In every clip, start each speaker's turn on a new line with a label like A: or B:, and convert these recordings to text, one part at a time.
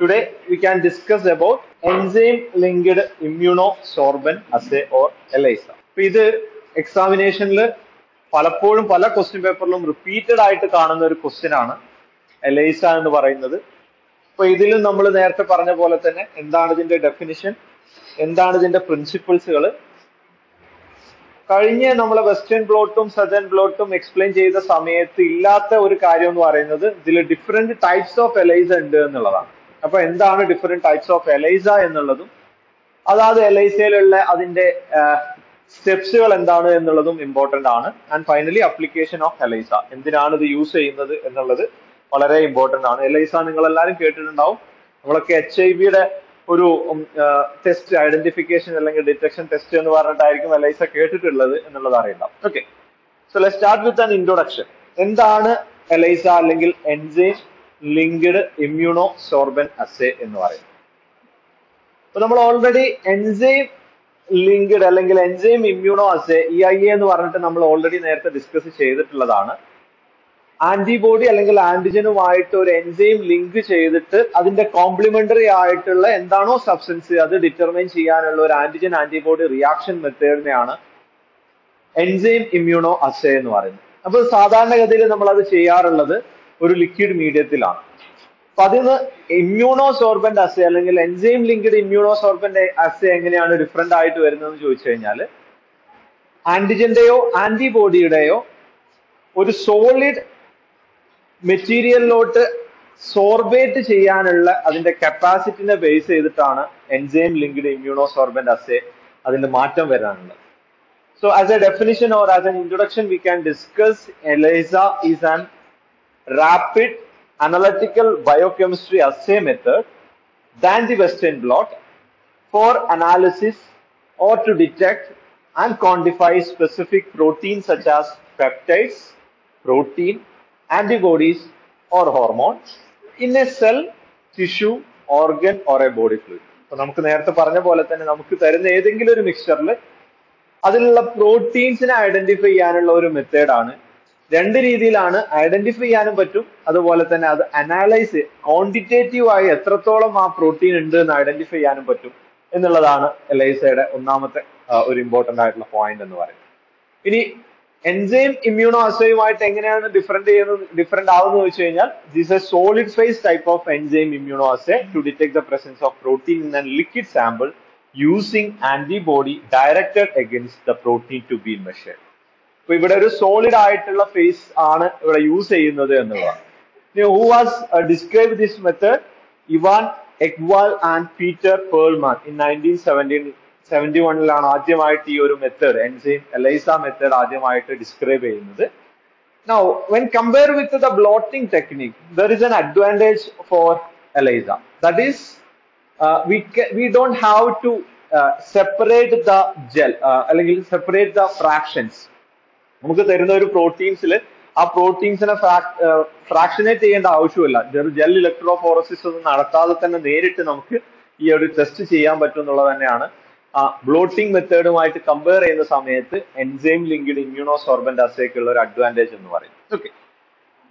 A: Today we can discuss about enzyme linked immunosorbent assay or ELISA. അപ്പൊ ഇത് എക്സാമിനേഷനിൽ പലപ്പോഴും പല ക്വസ്റ്റ്യൻ പേപ്പറിലും റിപ്പീറ്റഡ് ആയിട്ട് കാണുന്ന ഒരു ക്വസ്റ്റ്യൻ ആണ് എലൈസ എന്ന് പറയുന്നത്. അപ്പൊ ഇതിലും നമ്മൾ നേരത്തെ പറഞ്ഞ പോലെ തന്നെ എന്താണ് ഇതിന്റെ ഡെഫിനിഷൻ എന്താണ് ഇതിന്റെ പ്രിൻസിപ്പിൾസുകൾ കഴിഞ്ഞ നമ്മളെ വെസ്റ്റേൺ ബ്ലോട്ടും സദേൺ ബ്ലോട്ടും എക്സ്പ്ലെയിൻ ചെയ്ത സമയത്ത് ഇല്ലാത്ത ഒരു കാര്യം എന്ന് പറയുന്നത് ഇതിൽ ഡിഫറെന്റ് ടൈപ്സ് ഓഫ് എലൈസ ഉണ്ട് എന്നുള്ളതാണ്. അപ്പൊ എന്താണ് ഡിഫറെന്റ് ടൈപ്സ് ഓഫ് എലൈസ എന്നുള്ളതും അതാത് എലൈസയിലുള്ള അതിന്റെ സ്റ്റെപ്സുകൾ എന്താണ് എന്നുള്ളതും ഇമ്പോർട്ടന്റ് ആണ്. And finally application of ELISA എന്തിനാണ് ഇത് യൂസ് ചെയ്യുന്നത് എന്നുള്ളത് വളരെ ഇമ്പോർട്ടന്റ് ആണ്. എലൈസ നിങ്ങൾ എല്ലാവരും കേട്ടിട്ടുണ്ടാവും. നമ്മളൊക്കെ എച്ച് ഐ വിയുടെ ഒരു ടെസ്റ്റ് ഐഡന്റിഫിക്കേഷൻ അല്ലെങ്കിൽ ഡിറ്റക്ഷൻ ടെസ്റ്റ് എന്ന് പറഞ്ഞിട്ടായിരിക്കും എലൈസ കേട്ടിട്ടുള്ളത് എന്നുള്ളത് അറിയണ്ടാവും. Okay so let start with an introduction എന്താണ് എലൈസ അല്ലെങ്കിൽ enzyme linked immunosorbent assay എന്ന് പറയും. അപ്പൊ നമ്മൾ ഓൾറെഡി എൻസൈം ലിങ്ക്ഡ് അല്ലെങ്കിൽ എൻസൈം ഇമ്മ്യൂണോ അസേ ഇ ഐ എന്ന് പറഞ്ഞിട്ട് നമ്മൾ ഓൾറെഡി നേരത്തെ ഡിസ്കസ് ചെയ്തിട്ടുള്ളതാണ്. ആന്റിബോഡി അല്ലെങ്കിൽ ആന്റിജനുമായിട്ട് ഒരു എൻസൈം ലിങ്ക് ചെയ്തിട്ട് അതിന്റെ കോംപ്ലിമെന്ററി ആയിട്ടുള്ള എന്താണോ സബ്സ്റ്റൻസ് അത് ഡിറ്റർമൈൻ ചെയ്യാനുള്ള ഒരു ആന്റിജൻ ആന്റിബോഡി റിയാക്ഷൻ മെത്തേഡിനെയാണ് എൻസൈം ഇമ്മ്യൂണോ അസേ എന്ന് പറയുന്നത്. അപ്പൊ സാധാരണഗതിയിൽ നമ്മൾ അത് ചെയ്യാറുള്ളത് ഒരു ലിക്വിഡ് മീഡിയത്തിലാണ് അപ്പൊ അതിന് ഇമ്മ്യൂണോസോർബന്റ് അസേ അല്ലെങ്കിൽ എൻസൈം ലിങ്ക്ഡ് ഇമ്മ്യൂണോസോർബന്റ് അസേ എങ്ങനെയാണ് ഡിഫറെന്റ് ആയിട്ട് വരുന്നതെന്ന് ചോദിച്ചു കഴിഞ്ഞാൽ ആന്റിജന്റെയോ ആന്റിബോഡിയുടെയോ ഒരു സോളിഡ് മെറ്റീരിയലിലോട്ട് സോർബേറ്റ് ചെയ്യാനുള്ള അതിന്റെ കപ്പാസിറ്റിനെ ബേസ് ചെയ്തിട്ടാണ് എൻസൈം ലിങ്ക്ഡ് ഇമ്മ്യൂണോസോർബന്റ് അസേ അതിന്റെ മാറ്റം വരാനുള്ളത്. So as a definition or as an introduction we can discuss ELISA is an rapid analytical biochemistry assay method than the Western blot for analysis or to detect and quantify specific proteins such as peptides, protein, antibodies, or hormones in a cell, tissue, organ or a body fluid. അപ്പൊ നമുക്ക് നേരത്തെ പറഞ്ഞ പോലെ തന്നെ നമുക്ക് തരുന്ന ഏതെങ്കിലും ഒരു മിക്സ്ചറിൽ അതിലുള്ള പ്രോട്ടീൻസിനെ ഐഡന്റിഫൈ ചെയ്യാനുള്ള ഒരു മെത്തേഡാണ് രണ്ട് രീതിയിലാണ് ഐഡന്റിഫൈ ചെയ്യാനും പറ്റും. അതുപോലെ തന്നെ അത് അനാലൈസ് ക്വാണ്ടിറ്റേറ്റീവ് ആയി എത്രത്തോളം ആ പ്രോട്ടീൻ ഉണ്ട് എന്ന് ഐഡന്റിഫൈ ചെയ്യാനും പറ്റും എന്നുള്ളതാണ് എലൈസയുടെ ഒന്നാമത്തെ ഒരു ഇമ്പോർട്ടന്റ് ആയിട്ടുള്ള പോയിന്റ് എന്ന് പറയുന്നത്. ഇനി എൻസൈം ഇമ്മ്യൂണോ അസയുമായിട്ട് എങ്ങനെയാണ് ഡിഫറെന്റ് ചെയ്യുന്നത് ഡിഫറെന്റ് ആവുന്നത് ചോദിച്ചു കഴിഞ്ഞാൽ this a solid phase type of enzyme immunoassay to detect the presence of protein in and liquid sample using antibody directed against the protein to be measured അപ്പൊ ഇവിടെ ഒരു solid ആയിട്ടുള്ള face ആണ് ഇവിടെ യൂസ് ചെയ്യുന്നത് എന്നുള്ളതാണ്. Who was describe this method Eva Engvall and Peter Perlmann in nineteen seventeen seventy വണ്ണിലാണ് ആദ്യമായിട്ട് ഈ ഒരു മെത്തേഡ് എൻസൈം എലൈസ മെത്തേഡ് ആദ്യമായിട്ട് ഡിസ്ക്രൈബ് ചെയ്യുന്നത്. Now when compare with the blotting technique, there is an advantage for ELISA that is we have have to uh, separate the gel, uh, അല്ലെങ്കിൽ separate the fractions. നമുക്ക് തരുന്ന ഒരു പ്രോട്ടീൻസിൽ ആ പ്രോട്ടീൻസിനെ ഫ്രാക്ഷനേറ്റ് ചെയ്യേണ്ട ആവശ്യമില്ല. Gel electrophoresis ഒന്നും നടത്താതെ തന്നെ നേരിട്ട് നമുക്ക് ഈ ഒരു ടെസ്റ്റ് ചെയ്യാൻ പറ്റും എന്നുള്ളത് തന്നെയാണ്. ആ ബ്ലോട്ടിംഗ് മെത്തേഡുമായിട്ട് കമ്പയർ ചെയ്യുന്ന സമയത്ത് എൻസൈം ലിങ്ക്ഡ് ഇമ്മ്യൂണോസോർബന്റ് അസേക്കുള്ള ഒരു അഡ്വാന്റേജ് എന്ന് പറയുന്നത് okay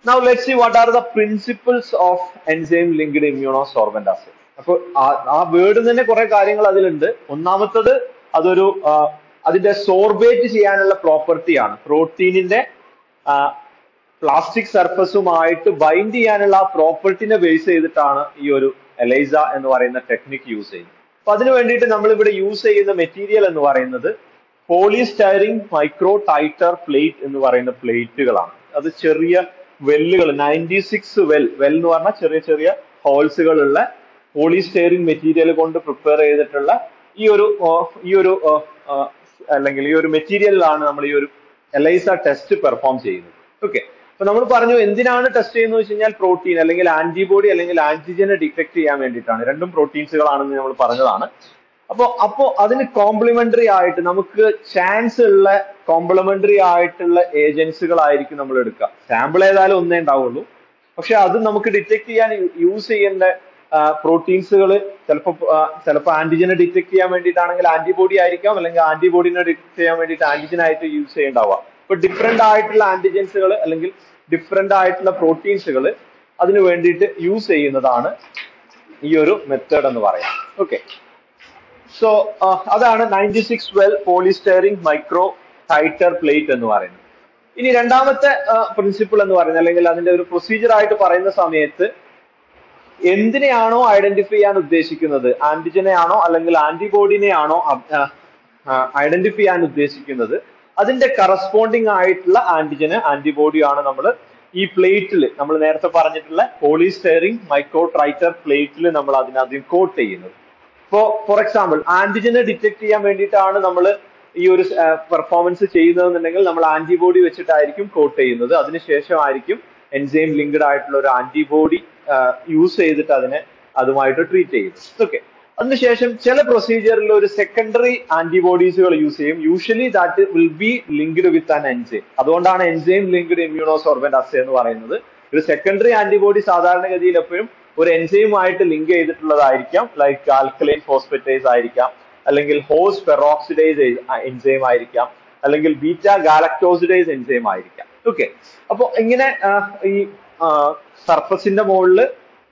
A: now let see what are the principles of enzyme linked immunosorbent assay അപ്പോൾ ആ വേർഡിൽ തന്നെ കുറെ കാര്യങ്ങൾ അതിലുണ്ട്. ഒന്നാമത്തത് അതൊരു അതിന്റെ സോർബേറ്റ് ചെയ്യാനുള്ള പ്രോപ്പർട്ടി ആണ് പ്രോട്ടീനിന്റെ പ്ലാസ്റ്റിക് സർഫസുമായിട്ട് ബൈൻഡ് ചെയ്യാനുള്ള ആ പ്രോപ്പർട്ടിനെ ബേസ് ചെയ്തിട്ടാണ് ഈ ഒരു എലൈസ എന്ന് പറയുന്ന ടെക്നിക് യൂസ് ചെയ്യുന്നത്. അപ്പൊ അതിനു വേണ്ടിയിട്ട് നമ്മൾ ഇവിടെ യൂസ് ചെയ്യുന്ന മെറ്റീരിയൽ എന്ന് പറയുന്നത് പോളിസ്റ്റൈറിൻ മൈക്രോ ടൈറ്റർ പ്ലേറ്റ് എന്ന് പറയുന്ന പ്ലേറ്റുകളാണ്. അത് ചെറിയ വെല്ലുകൾ നയന്റി സിക്സ് വെൽ വെൽ എന്ന് പറഞ്ഞാൽ ചെറിയ ചെറിയ ഹോൾസുകളുള്ള പോളിസ്റ്റൈറിൻ മെറ്റീരിയൽ കൊണ്ട് പ്രിപ്പയർ ചെയ്തിട്ടുള്ള ഈ ഒരു ഈ ഒരു അല്ലെങ്കിൽ ഈ ഒരു മെറ്റീരിയലിലാണ് നമ്മൾ ഈ ഒരു എലൈസ ടെസ്റ്റ് പെർഫോം ചെയ്യുന്നത്. ഓക്കെ അപ്പൊ നമ്മൾ പറഞ്ഞു എന്തിനാണ് ടെസ്റ്റ് ചെയ്യുന്നത് വെച്ച് കഴിഞ്ഞാൽ പ്രോട്ടീൻ അല്ലെങ്കിൽ ആന്റിബോഡി അല്ലെങ്കിൽ ആന്റിജനെ ഡിറ്റക്ട് ചെയ്യാൻ വേണ്ടിയിട്ടാണ്. രണ്ടും പ്രോട്ടീൻസുകളാണെന്ന് നമ്മൾ പറഞ്ഞതാണ്. അപ്പോ അപ്പോ അതിന് കോംപ്ലിമെന്ററി ആയിട്ട് നമുക്ക് ചാൻസ് ഉള്ള കോംപ്ലിമെന്ററി ആയിട്ടുള്ള ഏജൻസുകളായിരിക്കും നമ്മൾ എടുക്കുക. സാമ്പിൾ ഏതായാലും ഒന്നേ ഉണ്ടാവുള്ളൂ. പക്ഷെ അത് നമുക്ക് ഡിറ്റക്ട് ചെയ്യാൻ യൂസ് ചെയ്യേണ്ട പ്രോട്ടീൻസുകൾ ചിലപ്പോൾ ചിലപ്പോൾ ആന്റിജനെ ഡിറ്റക്ട് ചെയ്യാൻ വേണ്ടിയിട്ടാണെങ്കിൽ ആന്റിബോഡി ആയിരിക്കാം അല്ലെങ്കിൽ ആന്റിബോഡിനെ ഡിറ്റക്ട് ചെയ്യാൻ വേണ്ടിയിട്ട് ആന്റിജൻ ആയിട്ട് യൂസ് ചെയ്യേണ്ടാവാം ഇപ്പൊ ഡിഫറെന്റ് ആയിട്ടുള്ള ആന്റിജൻസുകൾ അല്ലെങ്കിൽ ഡിഫറെന്റ് ആയിട്ടുള്ള പ്രോട്ടീൻസുകൾ അതിനു വേണ്ടിയിട്ട് യൂസ് ചെയ്യുന്നതാണ് ഈ ഒരു മെത്തേഡ് എന്ന് പറയാം. ഓക്കെ സോ അതാണ് ninety six well polystyrene microtitre plate എന്ന് പറയുന്നത്. ഇനി രണ്ടാമത്തെ പ്രിൻസിപ്പിൾ എന്ന് പറയുന്നത് അല്ലെങ്കിൽ അതിന്റെ ഒരു പ്രൊസീജിയർ ആയിട്ട് പറയുന്ന സമയത്ത് എന്തിനെയാണോ ഐഡന്റിഫൈ ചെയ്യാൻ ഉദ്ദേശിക്കുന്നത്? ആന്റിജനെ ആണോ അല്ലെങ്കിൽ ആന്റിബോഡിനെ ആണോ ഐഡന്റിഫൈ ചെയ്യാൻ ഉദ്ദേശിക്കുന്നത്? അതിന്റെ കറസ്പോണ്ടിങ് ആയിട്ടുള്ള ആന്റിജന് ആന്റിബോഡി ആണ് നമ്മൾ ഈ പ്ലേറ്റിൽ നമ്മൾ നേരത്തെ പറഞ്ഞിട്ടുള്ള പോളിസ്റ്ററിംഗ് മൈക്രോട്രൈറ്റർ പ്ലേറ്റിൽ നമ്മൾ അതിനാദ്യം കോട്ട് ചെയ്യുന്നത്. ഇപ്പോ ഫോർ എക്സാമ്പിൾ ആന്റിജനെ ഡിറ്റക്ട് ചെയ്യാൻ വേണ്ടിയിട്ടാണ് നമ്മൾ ഈ ഒരു പെർഫോമൻസ് ചെയ്യുന്നതെന്നുണ്ടെങ്കിൽ നമ്മൾ ആന്റിബോഡി വെച്ചിട്ടായിരിക്കും കോട്ട് ചെയ്യുന്നത്. അതിനുശേഷമായിരിക്കും എൻസൈം ലിങ്ക്ഡ് ആയിട്ടുള്ള ഒരു ആന്റിബോഡി യൂസ് ചെയ്തിട്ട് അതിനെ അതുമായിട്ട് ട്രീറ്റ് ചെയ്യും. ഓക്കെ അതിനുശേഷം ചില പ്രൊസീജിയറിൽ ഒരു സെക്കൻഡറി ആന്റിബോഡീസുകൾ യൂസ് ചെയ്യും. Usually that will be linked with an enzyme അതുകൊണ്ടാണ് എൻസൈം ലിങ്ക്ഡ് ഇമ്മ്യൂണോസോർബന്റ് അസേ എന്ന് പറയുന്നത്. ഒരു സെക്കൻഡറി ആന്റിബോഡി സാധാരണഗതിയിൽ എപ്പോഴും ഒരു എൻസൈമുമായിട്ട് ലിങ്ക് ചെയ്തിട്ടുള്ളതായിരിക്കാം. ലൈക്ക് ആൽക്കലൈൻ ഹോസ്പിറ്റൈസ് ആയിരിക്കാം. അല്ലെങ്കിൽ ഹോസ് പെറോക്സിഡൈസ് എൻസൈം ആയിരിക്കാം. അല്ലെങ്കിൽ ബീറ്റ ഗാലക്ടോസിഡൈസ് എൻസൈം ആയിരിക്കാം. ഓക്കെ അപ്പൊ ഇങ്ങനെ ഈ സർഫസിന്റെ മുകളിൽ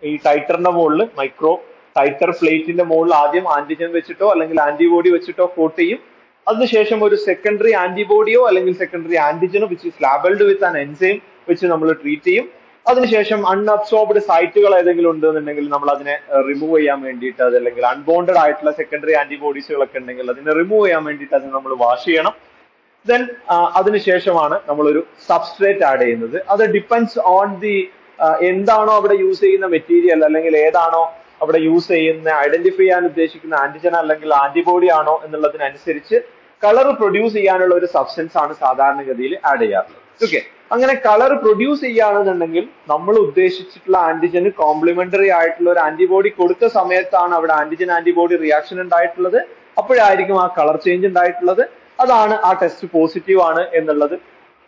A: ഈ ടൈറ്ററിന്റെ മുകളിൽ മൈക്രോ ടൈറ്റർ പ്ലേറ്റിന്റെ മുകളിൽ ആദ്യം ആന്റിജൻ വെച്ചിട്ടോ അല്ലെങ്കിൽ ആന്റിബോഡി വെച്ചിട്ടോ കോട്ട് ചെയ്യും. അതിനുശേഷം ഒരു സെക്കൻഡറി ആന്റിബോഡിയോ അല്ലെങ്കിൽ secondary ആന്റിജനോ which is with an enzyme വെച്ച് നമ്മൾ ട്രീറ്റ് ചെയ്യും. അതിനുശേഷം അൺഅബ്സോർബ്ഡ് സൈറ്റുകൾ ഏതെങ്കിലും ഉണ്ടെന്നുണ്ടെങ്കിൽ നമ്മൾ അതിനെ റിമൂവ് ചെയ്യാൻ വേണ്ടിയിട്ട് അതല്ലെങ്കിൽ അൺബോണ്ടഡ് ആയിട്ടുള്ള സെക്കൻഡറി ആന്റിബോഡീസുകളൊക്കെ ഉണ്ടെങ്കിൽ അതിനെ റിമൂവ് ചെയ്യാൻ വേണ്ടിയിട്ട് അതിനെ നമ്മൾ വാഷ് ചെയ്യണം. ദെൻ അതിനുശേഷമാണ് നമ്മളൊരു സബ്സ്ട്രേറ്റ് ആഡ് ചെയ്യുന്നത്. അത് ഡിപ്പെൻഡ്സ് ഓൺ ദി എന്താണോ അവിടെ യൂസ് ചെയ്യുന്ന മെറ്റീരിയൽ അല്ലെങ്കിൽ ഏതാണോ അവിടെ യൂസ് ചെയ്യുന്ന ഐഡന്റിഫൈ ചെയ്യാൻ ഉദ്ദേശിക്കുന്ന ആന്റിജൻ അല്ലെങ്കിൽ ആന്റിബോഡി ആണോ എന്നുള്ളതിനനുസരിച്ച് കളർ പ്രൊഡ്യൂസ് ചെയ്യാനുള്ള ഒരു സബ്സ്റ്റൻസ് ആണ് സാധാരണഗതിയിൽ ആഡ് ചെയ്യാറുള്ളത്. ഓക്കെ അങ്ങനെ കളർ പ്രൊഡ്യൂസ് ചെയ്യുകയാണെന്നുണ്ടെങ്കിൽ നമ്മൾ ഉദ്ദേശിച്ചിട്ടുള്ള ആന്റിജന് കോംപ്ലിമെന്ററി ആയിട്ടുള്ള ഒരു ആന്റിബോഡി കൊടുത്ത സമയത്താണ് അവിടെ ആന്റിജൻ ആന്റിബോഡി റിയാക്ഷൻ ഉണ്ടായിട്ടുള്ളത്. അപ്പോഴായിരിക്കും ആ കളർ ചേഞ്ച് ഉണ്ടായിട്ടുള്ളത്. അതാണ് ആ ടെസ്റ്റ് പോസിറ്റീവ് ആണ് എന്നുള്ളത്.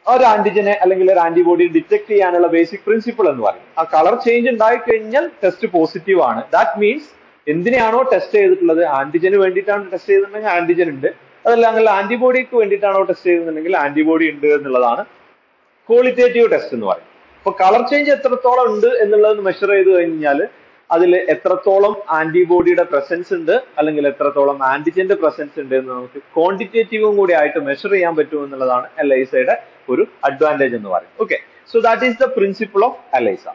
A: ഒരു ആന്റിജനെ അല്ലെങ്കിൽ ഒരു ആന്റിബോഡി ഡിറ്റക്ട് ചെയ്യാനുള്ള ബേസിക് പ്രിൻസിപ്പിൾ എന്ന് പറയും. ആ കളർ ചേഞ്ച് ഉണ്ടായി കഴിഞ്ഞാൽ ടെസ്റ്റ് പോസിറ്റീവ് ആണ്. ദാറ്റ് മീൻസ് എന്തിനെയാണോ ടെസ്റ്റ് ചെയ്തിട്ടുള്ളത്? ആന്റിജന് വേണ്ടിയിട്ടാണ് ടെസ്റ്റ് ചെയ്തിട്ടുണ്ടെങ്കിൽ ആന്റിജൻ ഉണ്ട്. അതല്ലെങ്കിൽ ആന്റിബോഡിക്ക് വേണ്ടിയിട്ടാണോ ടെസ്റ്റ് ചെയ്തിട്ടുണ്ടെങ്കിൽ ആന്റിബോഡി ഉണ്ട് എന്നുള്ളതാണ് ക്വാളിറ്റേറ്റീവ് ടെസ്റ്റ് എന്ന് പറയും. അപ്പൊ കളർ ചേഞ്ച് എത്രത്തോളം ഉണ്ട് എന്നുള്ളത് മെഷർ ചെയ്ത് കഴിഞ്ഞാൽ അതിൽ എത്രത്തോളം ആന്റിബോഡിയുടെ പ്രസൻസ് ഉണ്ട് അല്ലെങ്കിൽ എത്രത്തോളം ആന്റിജന്റെ പ്രസൻസ് ഉണ്ട് എന്ന് നമുക്ക് ക്വാണ്ടിറ്റേറ്റീവും കൂടി ആയിട്ട് മെഷർ ചെയ്യാൻ പറ്റും എന്നുള്ളതാണ് എലൈസയുടെ ഒരു അഡ്വാന്റേജ് എന്ന് പറയും okay so that is the principle of ELISA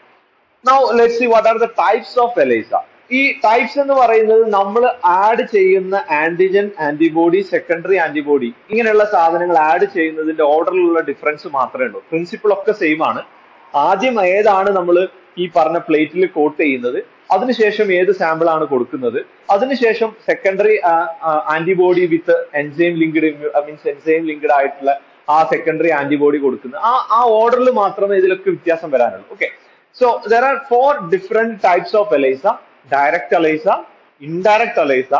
A: now let see what are the types of ELISA ഈ ടൈപ്സ് എന്ന് പറയുന്നത് നമ്മൾ ആഡ് ചെയ്യുന്ന ആന്റിജൻ ആന്റിബോഡി സെക്കൻഡറി ആന്റിബോഡി ഇങ്ങനെയുള്ള സാധനങ്ങൾ ആഡ് ചെയ്യുന്നതിന്റെ ഓർഡറിലുള്ള ഡിഫറൻസ് മാത്രമേ ഉള്ളൂ. പ്രിൻസിപ്പിൾ ഒക്കെ സെയിം ആണ്. ആദ്യം ഏതാണ് നമ്മൾ ഈ പറഞ്ഞ പ്ലേറ്റിൽ കോട്ട് ചെയ്യുന്നത്? അതിനുശേഷം ഏത് സാമ്പിൾ ആണ് കൊടുക്കുന്നത്? അതിനുശേഷം secondary antibody with enzyme linked means enzyme linked ആയിട്ടുള്ള ആ സെക്കൻഡറി ആന്റിബോഡി കൊടുക്കുന്നത്. ആ ആ ഓർഡറിൽ മാത്രമേ ഇതിലൊക്കെ വ്യത്യാസം വരാനുള്ളൂ. Okay so there are four different types of ELISA direct ELISA indirect ELISA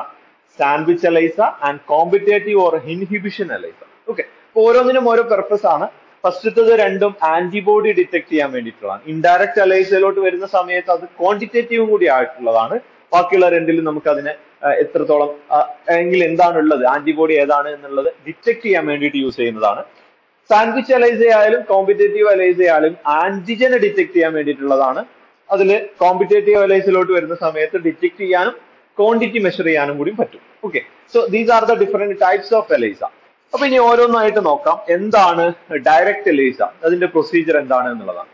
A: sandwich ELISA and competitive or inhibition ELISA okay ഓരോന്നിനും ഓരോ പെർപ്പസ് ആണ്. ഫസ്റ്റത്തത് രണ്ടും ആന്റിബോഡി ഡിറ്റക്ട് ചെയ്യാൻ വേണ്ടിയിട്ടുള്ളതാണ്. ഇൻഡയറക്റ്റ് അലൈസയിലോട്ട് വരുന്ന സമയത്ത് അത് ക്വാണ്ടിറ്റേറ്റീവും കൂടി ആയിട്ടുള്ളതാണ്. ബാക്കിയുള്ള രണ്ടിലും നമുക്ക് അതിനെ എത്രത്തോളം എങ്കിൽ എന്താണ് ഉള്ളത് ആന്റിബോഡി ഏതാണ് എന്നുള്ളത് ഡിറ്റക്ട് ചെയ്യാൻ വേണ്ടിയിട്ട് യൂസ് ചെയ്യുന്നതാണ്. സാൻഡ്വിച്ച് അലൈസ ആയാലും കോമ്പിറ്റേറ്റീവ് അലൈസ ആയാലും ആന്റിജനെ ഡിറ്റക്ട് ചെയ്യാൻ വേണ്ടിയിട്ടുള്ളതാണ്. അതിൽ കോമ്പിറ്റേറ്റീവ് അലൈസിലോട്ട് വരുന്ന സമയത്ത് ഡിറ്റക്ട് ചെയ്യാനും ക്വാണ്ടിറ്റി മെഷർ ചെയ്യാനും കൂടി പറ്റും. Okay so these are the different types of ELISA അപ്പൊ ഇനി ഓരോന്നായിട്ട് നോക്കാം. എന്താണ് ഡയറക്റ്റ് ലേസ അതിന്റെ പ്രൊസീജിയർ എന്താണ് എന്നുള്ളതാണ്.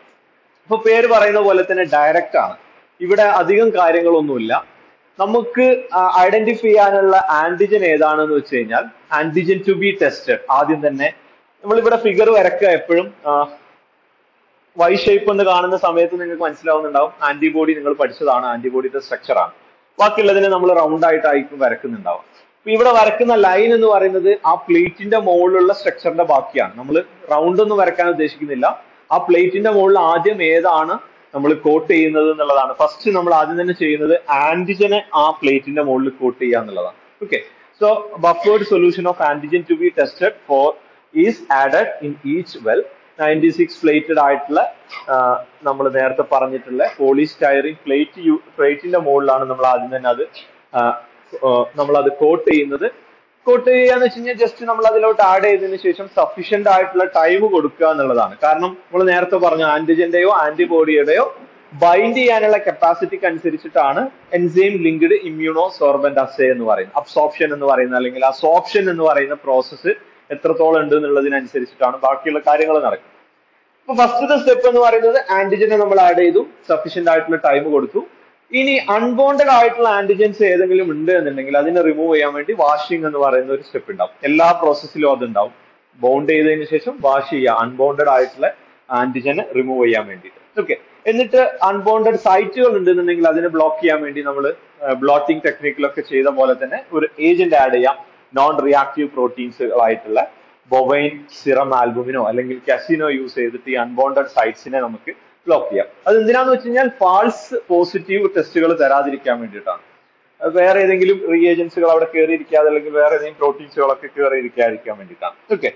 A: അപ്പൊ പേര് പറയുന്ന പോലെ തന്നെ ഡയറക്റ്റ് ആണ്. ഇവിടെ അധികം കാര്യങ്ങളൊന്നുമില്ല. നമുക്ക് ഐഡന്റിഫൈ ചെയ്യാനുള്ള ആന്റിജൻ ഏതാണെന്ന് വെച്ച് കഴിഞ്ഞാൽ ആന്റിജൻ ടു ബി ടെസ്റ്റഡ് ആദ്യം തന്നെ നമ്മളിവിടെ ഫിഗർ വരക്കുക എപ്പോഴും. വൈ ഷേപ്പ് എന്ന് കാണുന്ന സമയത്ത് നിങ്ങൾക്ക് മനസ്സിലാവുന്നുണ്ടാവും. ആന്റിബോഡി നിങ്ങൾ പഠിച്ചതാണ്. ആന്റിബോഡിയുടെ സ്ട്രക്ചർ ആണ്. ബാക്കിയുള്ളതിനെ നമ്മൾ റൗണ്ട് ആയിട്ടായിരിക്കും വരക്കുന്നുണ്ടാവുക ഇവിടെ വരക്കുന്ന ലൈൻ എന്ന് പറയുന്നത് ആ പ്ലേറ്റിന്റെ മുകളിലുള്ള സ്ട്രക്ചറിന്റെ ബാക്കിയാണ്. നമ്മൾ റൗണ്ട് ഒന്നും വരക്കാൻ ഉദ്ദേശിക്കുന്നില്ല. ആ പ്ലേറ്റിന്റെ മുകളിൽ ആദ്യം ഏതാണ് നമ്മൾ കോട്ട് ചെയ്യുന്നത് എന്നുള്ളതാണ്. ഫസ്റ്റ് നമ്മൾ ആദ്യം തന്നെ ചെയ്യുന്നത് ആന്റിജനെ ആ പ്ലേറ്റിന്റെ മുകളിൽ കോട്ട് ചെയ്യുക എന്നുള്ളതാണ്. Okay so buffered solution of antigen to be tested for is added in each well ninety six plated ആയിട്ടുള്ള നമ്മൾ നേരത്തെ പറഞ്ഞിട്ടുള്ള പോളിസ്റ്റൈറിൻ പ്ലേറ്റ് പ്ലേറ്റിന്റെ മുകളിലാണ് നമ്മൾ ആദ്യം തന്നെ അത് നമ്മൾ അത് കോട്ട് ചെയ്യുന്നത്. കോട്ട് ചെയ്യാന്ന് വെച്ച് കഴിഞ്ഞാൽ ജസ്റ്റ് നമ്മൾ അതിലോട്ട് ആഡ് ചെയ്തതിന് ശേഷം സഫീഷ്യന്റ് ആയിട്ടുള്ള ടൈം കൊടുക്കുക എന്നുള്ളതാണ്. കാരണം നമ്മൾ നേരത്തെ പറഞ്ഞു ആന്റിജന്റെയോ ആന്റിബോഡിയുടെയോ ബൈൻഡ് ചെയ്യാനുള്ള കപ്പാസിറ്റിക്ക് അനുസരിച്ചിട്ടാണ് enzyme linked immunosorbent assay എന്ന് പറയുന്നത്. അബ്സോപ്ഷൻ എന്ന് പറയുന്ന അല്ലെങ്കിൽ അസോപ്ഷൻ എന്ന് പറയുന്ന പ്രോസസ്സ് എത്രത്തോളം ഉണ്ട് എന്നുള്ളതിനനുസരിച്ചിട്ടാണ് ബാക്കിയുള്ള കാര്യങ്ങൾ നടക്കുന്നത്. അപ്പൊ ഫസ്റ്റത്തെ സ്റ്റെപ്പ് എന്ന് പറയുന്നത് ആന്റിജനെ നമ്മൾ ആഡ് ചെയ്തു. സഫീഷ്യന്റ് ആയിട്ടുള്ള ടൈം കൊടുത്തു. ഇനി അൺബോണ്ടഡ് ആയിട്ടുള്ള ആന്റിജൻസ് ഏതെങ്കിലും ഉണ്ട് എന്നുണ്ടെങ്കിൽ അതിനെ റിമൂവ് ചെയ്യാൻ വേണ്ടി വാഷിംഗ് എന്ന് പറയുന്ന ഒരു സ്റ്റെപ്പ് ഉണ്ടാവും. എല്ലാ പ്രോസസ്സിലും അതുണ്ടാവും ബോണ്ട് ചെയ്തതിന് ശേഷം വാഷ് ചെയ്യുക. അൺബോണ്ടഡ് ആയിട്ടുള്ള ആന്റിജനെ റിമൂവ് ചെയ്യാൻ വേണ്ടിയിട്ട്. ഓക്കെ എന്നിട്ട് അൺബോണ്ടഡ് സൈറ്റുകൾ ഉണ്ടെന്നുണ്ടെങ്കിൽ അതിനെ ബ്ലോക്ക് ചെയ്യാൻ വേണ്ടി നമ്മൾ ബ്ലോട്ടിംഗ് ടെക്നിക്കിലൊക്കെ ചെയ്ത പോലെ തന്നെ ഒരു ഏജന്റ് ആഡ് ചെയ്യാം. നോൺ റിയാക്റ്റീവ് പ്രോട്ടീൻസുകളായിട്ടുള്ള ബൊവൈൻ സിറം ആൽബുമിനോ അല്ലെങ്കിൽ കസിനോ യൂസ് ചെയ്തിട്ട് ഈ അൺബോണ്ടഡ് സൈറ്റ്സിനെ നമുക്ക് ബ്ലോക്ക് ചെയ്യാം. അത് എന്തിനാന്ന് വെച്ച് കഴിഞ്ഞാൽ ഫാൾസ് പോസിറ്റീവ് ടെസ്റ്റുകൾ തരാതിരിക്കാൻ വേണ്ടിയിട്ടാണ്. വേറെ ഏതെങ്കിലും റീഏജൻസുകൾ അവിടെ കയറിയിരിക്കാതെ അല്ലെങ്കിൽ വേറെ ഏതെങ്കിലും പ്രോട്ടീൻസുകളൊക്കെ കയറിയിരിക്കാതിരിക്കാൻ വേണ്ടിയിട്ടാണ്. ഓക്കെ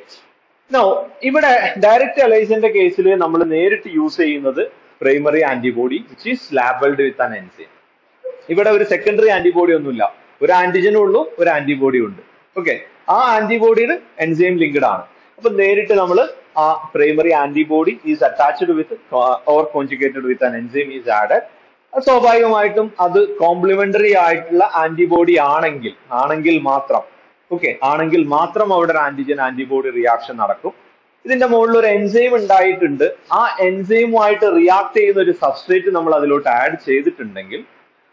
A: നോ ഇവിടെ ഡയറക്റ്റ് അലൈസിന്റെ കേസിൽ നമ്മൾ നേരിട്ട് യൂസ് ചെയ്യുന്നത് primary antibody which is labelled with an enzyme ഇവിടെ ഒരു സെക്കൻഡറി ആന്റിബോഡി ഒന്നുമില്ല. ഒരു ആന്റിജനും ഉള്ളൂ ഒരു ആന്റിബോഡി ഉണ്ട്. ഓക്കെ ആ ആന്റിബോഡിയുടെ എൻസൈം ലിങ്ക്ഡ് ആണ്. അപ്പൊ നേരിട്ട് നമ്മൾ ആ primary antibody is attached with over conjugated with an enzyme is added സ്വാഭാവികമായിട്ടും അത് കോംപ്ലിമെന്ററി ആയിട്ടുള്ള ആന്റിബോഡി ആണെങ്കിൽ ആണെങ്കിൽ മാത്രം ഓക്കെ ആണെങ്കിൽ മാത്രം അവിടെ ഒരു ആന്റിജൻ ആന്റിബോഡി റിയാക്ഷൻ നടക്കും. ഇതിന്റെ മുകളിൽ ഒരു എൻസൈം ഉണ്ടായിട്ടുണ്ട്. ആ എൻസൈമുമായിട്ട് റിയാക്ട് ചെയ്യുന്ന ഒരു സബ്സ്ട്രേറ്റ് നമ്മൾ അതിലോട്ട് ആഡ് ചെയ്തിട്ടുണ്ടെങ്കിൽ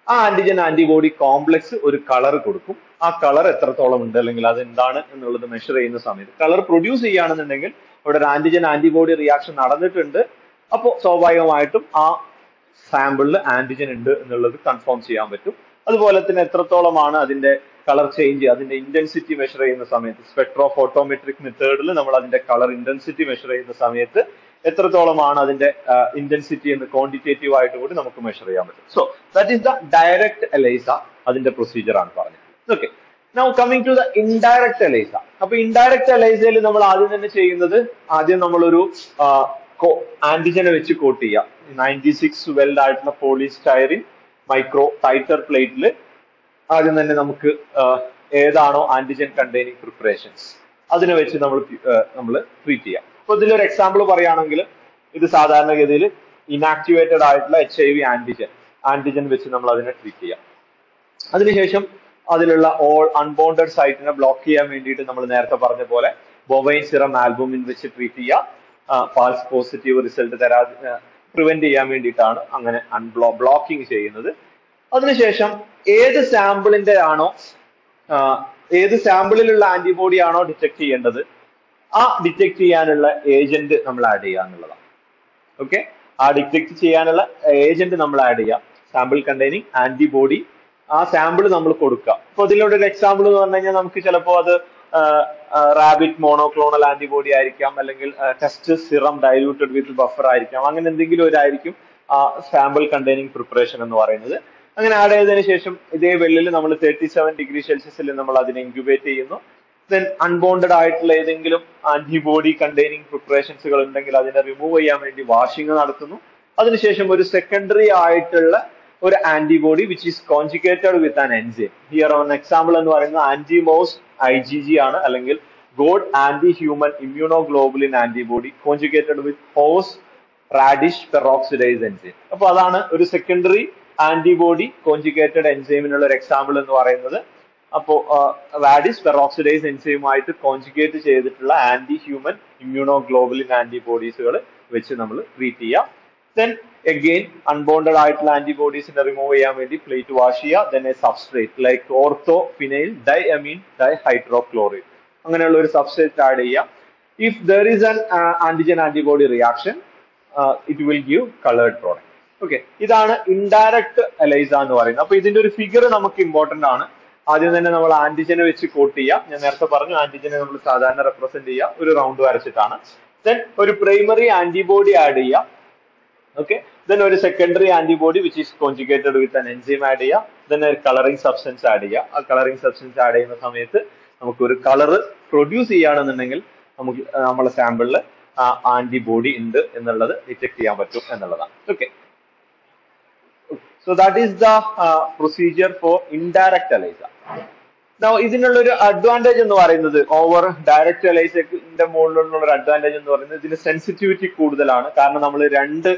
A: ആ ആന്റിജൻ ആന്റിബോഡി കോംപ്ലക്സ് ഒരു കളർ കൊടുക്കും. ആ കളർ എത്രത്തോളം ഉണ്ട് അല്ലെങ്കിൽ അത് എന്താണ് എന്നുള്ളത് മെഷർ ചെയ്യുന്ന സമയത്ത് കളർ പ്രൊഡ്യൂസ് ചെയ്യുകയാണെന്നുണ്ടെങ്കിൽ അവിടെ ഒരു ആന്റിജൻ ആന്റിബോഡി റിയാക്ഷൻ നടന്നിട്ടുണ്ട്. അപ്പോൾ സ്വാഭാവികമായിട്ടും ആ സാമ്പിളിൽ ആന്റിജൻ ഉണ്ട് എന്നുള്ളത് കൺഫേം ചെയ്യാൻ പറ്റും. അതുപോലെ തന്നെ എത്രത്തോളമാണ് അതിന്റെ കളർ ചേഞ്ച് അതിന്റെ ഇന്റൻസിറ്റി മെഷർ ചെയ്യുന്ന സമയത്ത്? സ്പെക്ട്രോ ഫോട്ടോമെട്രിക് മെത്തേഡിൽ നമ്മൾ അതിന്റെ കളർ ഇന്റൻസിറ്റി മെഷർ ചെയ്യുന്ന സമയത്ത് എത്രത്തോളമാണ് അതിന്റെ ഇന്റൻസിറ്റി എന്ന് ക്വാണ്ടിറ്റേറ്റീവ് ആയിട്ട് കൂടി നമുക്ക് മെഷർ ചെയ്യാൻ പറ്റും. So that is the direct ELISA അതിന്റെ പ്രൊസീജിയർ ആണ് പറഞ്ഞത്. Okay now coming to the indirect ELISA അപ്പൊ ഇൻഡയറക്റ്റ് അലൈസയിൽ നമ്മൾ ആദ്യം തന്നെ ചെയ്യുന്നത് ആദ്യം നമ്മളൊരു ആന്റിജനെ വെച്ച് കോട്ട് ചെയ്യുക നയന്റി സിക്സ് വെൽഡ് ആയിട്ടുള്ള പോളിസ്റ്റൈറിൻ മൈക്രോ ടൈറ്റർ പ്ലേറ്റിൽ ആദ്യം തന്നെ നമുക്ക് ഏതാണോ ആന്റിജൻ കണ്ടെയ്നിങ് പ്രിപ്പറേഷൻസ് അതിനെ വെച്ച് നമ്മൾ നമ്മൾ ട്രീറ്റ് ചെയ്യാം. അപ്പൊ ഇതിലൊരു എക്സാമ്പിൾ പറയുകയാണെങ്കിൽ ഇത് സാധാരണഗതിയിൽ ഇനാക്ടിവേറ്റഡ് ആയിട്ടുള്ള H I V antigen antigen വെച്ച് നമ്മൾ അതിനെ ട്രീറ്റ് ചെയ്യാം. അതിനുശേഷം അതിലുള്ള ഓൾ അൺബോണ്ടഡ് സൈറ്റിനെ ബ്ലോക്ക് ചെയ്യാൻ വേണ്ടിയിട്ട് നമ്മൾ നേരത്തെ പറഞ്ഞ പോലെ ബൊവൈൻ സിറം ആൽബുമിൻ വെച്ച് ട്രീറ്റ് ചെയ്യുക ഫാൾസ് പോസിറ്റീവ് റിസൾട്ട് തരാ പ്രിവെന്റ് ചെയ്യാൻ വേണ്ടിയിട്ടാണ് അങ്ങനെ അൺബ്ലോ ബ്ലോക്കിംഗ് ചെയ്യുന്നത്. അതിനുശേഷം ഏത് സാമ്പിളിന്റെ ആണോ ഏത് സാമ്പിളിലുള്ള ആന്റിബോഡി ആണോ ഡിറ്റക്ട് ചെയ്യേണ്ടത് ആ ഡിറ്റക്ട് ചെയ്യാനുള്ള ഏജന്റ് നമ്മൾ ആഡ് ചെയ്യുക എന്നുള്ളതാണ്. ഓക്കെ ആ ഡിറ്റക്ട് ചെയ്യാനുള്ള ഏജന്റ് നമ്മൾ ആഡ് ചെയ്യാം. സാമ്പിൾ കണ്ടെയ്നിങ് ആന്റിബോഡി ആ സാമ്പിൾ നമ്മൾ കൊടുക്കുക അപ്പൊ ഇതിലൂടെ ഒരു എക്സാമ്പിൾ എന്ന് പറഞ്ഞു കഴിഞ്ഞാൽ നമുക്ക് ചിലപ്പോ അത് റാബിറ്റ് മോണോക്ലോണൽ ആന്റിബോഡി ആയിരിക്കാം അല്ലെങ്കിൽ test serum diluted with buffer ആയിരിക്കാം. അങ്ങനെ എന്തെങ്കിലും ഒരു ആയിരിക്കും ആ സാമ്പിൾ കണ്ടെയ്നിങ് പ്രിപ്പറേഷൻ എന്ന് പറയുന്നത്. അങ്ങനെ ആഡ് ചെയ്തതിനു ശേഷം ഇതേ വെള്ളിൽ നമ്മൾ തേർട്ടി സെവൻ ഡിഗ്രി സെൽഷ്യസിൽ നമ്മൾ അതിനെ ഇൻക്യുബേറ്റ് ചെയ്യുന്നു. ദെൻ അൺബോണ്ടഡ് ആയിട്ടുള്ള ഏതെങ്കിലും ആന്റിബോഡി കണ്ടെയ്നിങ് പ്രിപ്പറേഷൻസുകൾ ഉണ്ടെങ്കിൽ അതിനെ റിമൂവ് ചെയ്യാൻ വേണ്ടി വാഷിംഗ് നടത്തുന്നു. അതിനുശേഷം ഒരു സെക്കൻഡറി ആയിട്ടുള്ള ഒരു antibody which is conjugated with an enzyme here on example എന്ന് പറയുന്നത് anti mouse I G G ആണ്. അല്ലെങ്കിൽ goat anti human immunoglobulin antibody conjugated with horseradish peroxidase enzyme അപ്പൊ അതാണ് ഒരു സെക്കൻഡറി ആന്റിബോഡി കോൺജുഗേറ്റഡ് എൻസൈമിനുള്ള ഒരു എക്സാമ്പിൾ എന്ന് പറയുന്നത്. അപ്പോ റാഡിസ് പെറോക്സിഡൈസ് എൻസൈമുമായിട്ട് കോൺജുഗേറ്റ് ചെയ്തിട്ടുള്ള ആന്റി ഹ്യൂമൻ ഇമ്മ്യൂണോഗ്ലോബുലിൻ ആന്റിബോഡീസുകൾ വെച്ച് നമ്മൾ ട്രീറ്റ് ചെയ്യാം. ദെൻ അഗെയിൻ അൺബോണ്ടഡ് ആയിട്ടുള്ള ആന്റിബോഡീസിനെ റിമൂവ് ചെയ്യാൻ വേണ്ടി പ്ലേറ്റ് വാഷ് ചെയ്യുക. Then a substrate like ortho phenyl diamine dihydrochloride അങ്ങനെയുള്ള ഒരു സബ്സ്ട്രേറ്റ് ആഡ് ചെയ്യുക. If there is an antigen antibody reaction it will give coloured product okay ഇതാണ് ഇൻഡയറക്ട് എലൈസ എന്ന് പറയുന്നത്. അപ്പൊ ഇതിന്റെ ഒരു ഫിഗർ നമുക്ക് ഇമ്പോർട്ടന്റ് ആണ്. ആദ്യം തന്നെ നമ്മൾ ആന്റിജനെ വെച്ച് കോട്ട് ചെയ്യാം ഞാൻ നേരത്തെ പറഞ്ഞു ആന്റിജനെ നമ്മൾ സാധാരണ റെപ്രസെന്റ് ചെയ്യുക. ഒരു റൗണ്ട് വരച്ചിട്ടാണ്. ദെൻ ഒരു പ്രൈമറി ആന്റിബോഡി ആഡ് ചെയ്യാം ഓക്കെ ദെൻ ഒരു secondary antibody which is conjugated with an enzyme add ചെയ്യാം. ദെൻ ഒരു കളറിംഗ് സബ്സ്റ്റൻസ് ആഡ് ചെയ്യാം. ആ കളറിംഗ് സബ്സ്റ്റൻസ് ആഡ് ചെയ്യുന്ന സമയത്ത് നമുക്ക് ഒരു കളർ പ്രൊഡ്യൂസ് ചെയ്യുകയാണെന്നുണ്ടെങ്കിൽ നമുക്ക് നമ്മളെ സാമ്പിളിൽ ആ ആന്റിബോഡി ഉണ്ട് എന്നുള്ളത് ഡിറ്റക്ട് ചെയ്യാൻ പറ്റും എന്നുള്ളതാണ്. Okay so that is the procedure for indirect ELISA ഇതിനുള്ള ഒരു അഡ്വാന്റേജ് എന്ന് പറയുന്നത് ഓവർ ഡയറക്റ്റ് അലൈസിന്റെ മുകളിലുള്ള ഒരു അഡ്വാന്റേജ് എന്ന് പറയുന്നത് ഇതിന് സെൻസിറ്റിവിറ്റി കൂടുതലാണ്. കാരണം നമ്മൾ രണ്ട്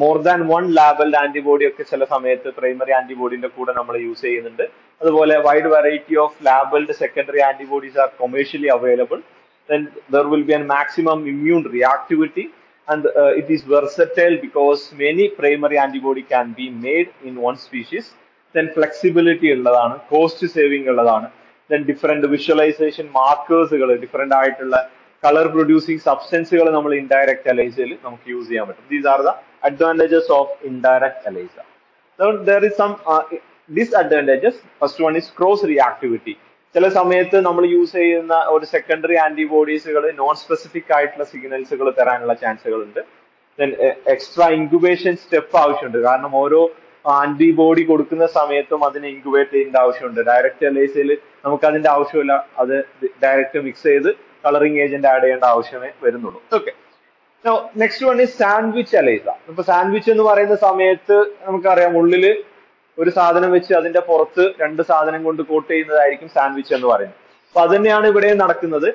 A: more than one labelled antibody ഒക്കെ ചില സമയത്ത് പ്രൈമറി ആന്റിബോഡിന്റെ കൂടെ നമ്മൾ യൂസ് ചെയ്യുന്നുണ്ട് അതുപോലെ wide variety of labelled secondary antibodies are commercially available then there will be a maximum immune reactivity and uh, it is versatile because many primary antibody can be made in one species then flexibility ഉള്ളതാണ് cost saving ഉള്ളതാണ് then different visualization മാർക്കേഴ്സുകൾ different ആയിട്ടുള്ള colour producing സബ്സ്റ്റൻസുകൾ നമ്മൾ indirect അലൈസയിൽ നമുക്ക് use ചെയ്യാൻ പറ്റും. These are the advantages of indirect ELISA there is some disadvantages. First one is cross reactivity ചില സമയത്ത് നമ്മൾ യൂസ് ചെയ്യുന്ന ഒരു സെക്കൻഡറി ആന്റിബോഡീസുകൾ നോൺ സ്പെസിഫിക് ആയിട്ടുള്ള സിഗ്നൽസുകൾ തരാനുള്ള ചാൻസുകൾ ഉണ്ട്. ദെൻ എക്സ്ട്രാ ഇൻക്യുബേഷൻ സ്റ്റെപ്പ് ആവശ്യമുണ്ട്. കാരണം ഓരോ ആന്റിബോഡി കൊടുക്കുന്ന സമയത്തും അതിനെ ഇൻക്യുബേറ്റ് ചെയ്യേണ്ട ആവശ്യമുണ്ട്. ഡയറക്റ്റ് അലൈസയിൽ നമുക്ക് അതിന്റെ ആവശ്യമില്ല. അത് ഡയറക്റ്റ് മിക്സ് ചെയ്ത് കളറിംഗ് ഏജന്റ് ആഡ് ചെയ്യേണ്ട ആവശ്യമേ വരുന്നുള്ളൂ. Okay next one is sandwich ELISA. ഇപ്പൊ സാൻഡ്വിച്ച് എന്ന് പറയുന്ന സമയത്ത് നമുക്കറിയാം ഉള്ളിൽ ഒരു സാധനം വെച്ച് അതിന്റെ പുറത്ത് രണ്ട് സാധനം കൊണ്ട് കോട്ട് ചെയ്യുന്നതായിരിക്കും സാൻഡ്വിച്ച് എന്ന് പറയുന്നത്. അപ്പൊ അത് തന്നെയാണ് ഇവിടെ നടക്കുന്നത്.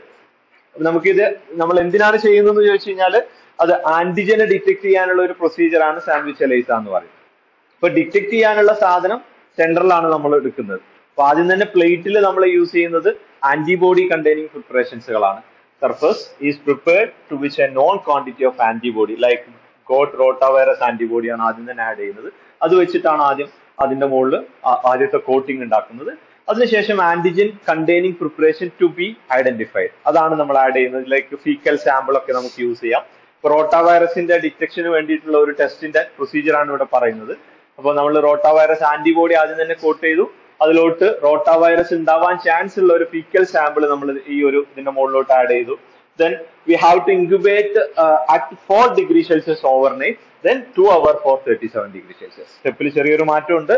A: നമുക്കിത് നമ്മൾ എന്തിനാണ് ചെയ്യുന്നതെന്ന് ചോദിച്ചു കഴിഞ്ഞാൽ അത് ആന്റിജനെ ഡിറ്റക്ട് ചെയ്യാനുള്ള ഒരു പ്രൊസീജിയർ ആണ് സാൻഡ്വിച്ച് അലൈസ എന്ന് പറയുന്നത്. ഇപ്പൊ ഡിറ്റക്ട് ചെയ്യാനുള്ള സാധനം സെൻട്രലാണ് നമ്മൾ എടുക്കുന്നത്. അപ്പൊ ആദ്യം തന്നെ പ്ലേറ്റിൽ നമ്മൾ യൂസ് ചെയ്യുന്നത് antibody containing പ്രിപ്പറേഷൻസുകളാണ് surface is prepared to which a known quantity of antibody like goat rotavirus ആന്റിബോഡിയാണ് ആദ്യം തന്നെ ആഡ് ചെയ്യുന്നത്. അത് വെച്ചിട്ടാണ് ആദ്യം അതിന്റെ മുകളിൽ ആദ്യത്തെ കോട്ടിംഗ് ഉണ്ടാക്കുന്നത്. അതിനുശേഷം antigen containing preparation to be identified അതാണ് നമ്മൾ ആഡ് ചെയ്യുന്നത്. ലൈക്ക് ഫീക്കൽ സാമ്പിൾ ഒക്കെ നമുക്ക് യൂസ് ചെയ്യാം. റോട്ട വൈറസിന്റെ ഡിറ്റക്ഷന് വേണ്ടിയിട്ടുള്ള ഒരു ടെസ്റ്റിന്റെ പ്രൊസീജിയർ ആണ് ഇവിടെ പറയുന്നത്. അപ്പോൾ നമ്മൾ റോട്ട വൈറസ് ആന്റിബോഡി ആദ്യം തന്നെ കോട്ട് ചെയ്തു. അതിലോട്ട് റോട്ട വൈറസ് ഉണ്ടാവാൻ ചാൻസ് ഉള്ള ഒരു ഫീക്കൽ സാമ്പിൾ നമ്മൾ ഈ ഒരു ഇതിന്റെ മുകളിലോട്ട് ആഡ് ചെയ്തു. Then we have to incubate at four degree Celsius overnight then two hour for thirty seven degree Celsius സ്റ്റെപ്പിൽ ചെറിയൊരു മാറ്റമുണ്ട്.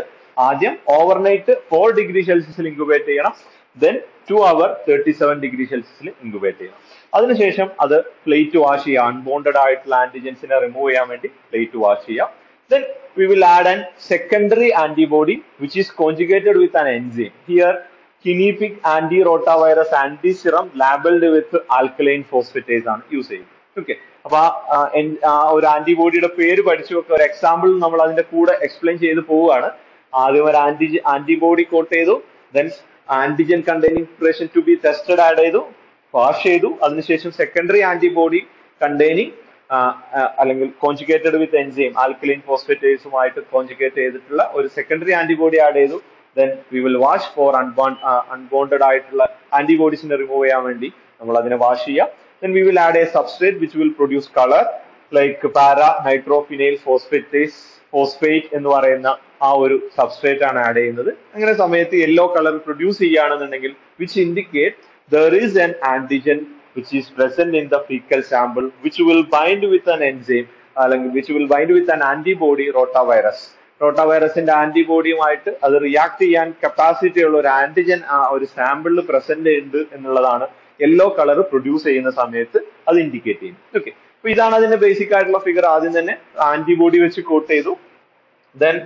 A: ആദ്യം ഓവർ നൈറ്റ് ഫോർ ഡിഗ്രി സെൽഷ്യസിൽ ഇൻക്യുബേറ്റ് ചെയ്യണം. Then two hour thirty seven degree സെൽഷ്യസിൽ incubate ചെയ്യണം. അതിനുശേഷം അത് പ്ലേറ്റ് വാഷ് ചെയ്യുക അൺബോണ്ടഡ് ആയിട്ടുള്ള ആന്റിജൻസിനെ റിമൂവ് ചെയ്യാൻ വേണ്ടി പ്ലേറ്റ് വാഷ് ചെയ്യാം. Then we will add an secondary antibody which is conjugated with an enzyme. Here കിനീപിക് anti-rotavirus serum labelled with alkaline phosphatase ആണ് യൂസ് ചെയ്യുന്നത്. ഓക്കെ അപ്പൊ ഒരു ആന്റിബോഡിയുടെ പേര് പഠിച്ചു വെക്കുക. ഒരു എക്സാമ്പിൾ നമ്മൾ അതിന്റെ കൂടെ എക്സ്പ്ലെയിൻ ചെയ്ത് പോവുകയാണ്. ആദ്യം ഒരു ആന്റി ആന്റിബോഡി കോട്ട് ചെയ്തു. Then antigen containing preparation to be tested add ചെയ്തു. വാഷ് ചെയ്തു. അതിനുശേഷം സെക്കൻഡറി ആന്റിബോഡി കണ്ടെയ്നിങ് അല്ലെങ്കിൽ കോൺജുഗേറ്റഡ് വിത്ത് എൻസൈം ആൽക്കലൈൻ ഫോസ്ഫേറ്റേസുമായിട്ട് കോൺജുഗേറ്റ് ചെയ്തിട്ടുള്ള ഒരു സെക്കൻഡറി ആന്റിബോഡി ആഡ് ചെയ്തു. Then we will wash for unbonded ആയിട്ടുള്ള ആന്റിബോഡീസിനെ റിമൂവ് ചെയ്യാൻ വേണ്ടി നമ്മൾ അതിനെ വാഷ് ചെയ്യാം then we will add a substrate which will produce colour like para nitrophenyl phosphatase phosphate എന്ന് പറയുന്ന ആ ഒരു സബ്സ്ട്രേറ്റ് ആണ് ആഡ് ചെയ്യുന്നത്. അങ്ങനെ സമയത്ത് യെല്ലോ കളർ പ്രൊഡ്യൂസ് ചെയ്യുകയാണെന്നുണ്ടെങ്കിൽ which indicate there is an antigen which is present in the fecal sample which will bind with an enzyme അല്ലെങ്കിൽ which will bind with an antibody rotavirus. റോട്ടാവൈറസിന്റെ ആന്റിബോഡിയുമായിട്ട് അത് react ചെയ്യാൻ capacity ഉള്ള ഒരു antigen ആ ഒരു സാമ്പിളിൽ പ്രസന്റ് ഉണ്ട് എന്നുള്ളതാണ് യെല്ലോ കളർ പ്രൊഡ്യൂസ് ചെയ്യുന്ന സമയത്ത് അത് ഇൻഡിക്കേറ്റ് ചെയ്യുന്നത്. ഓക്കെ അപ്പൊ ഇതാണ് അതിന്റെ ബേസിക് ആയിട്ടുള്ള ഫിഗർ ആദ്യം തന്നെ ആന്റിബോഡി വെച്ച് കോട്ട് ചെയ്തു. ദെൻ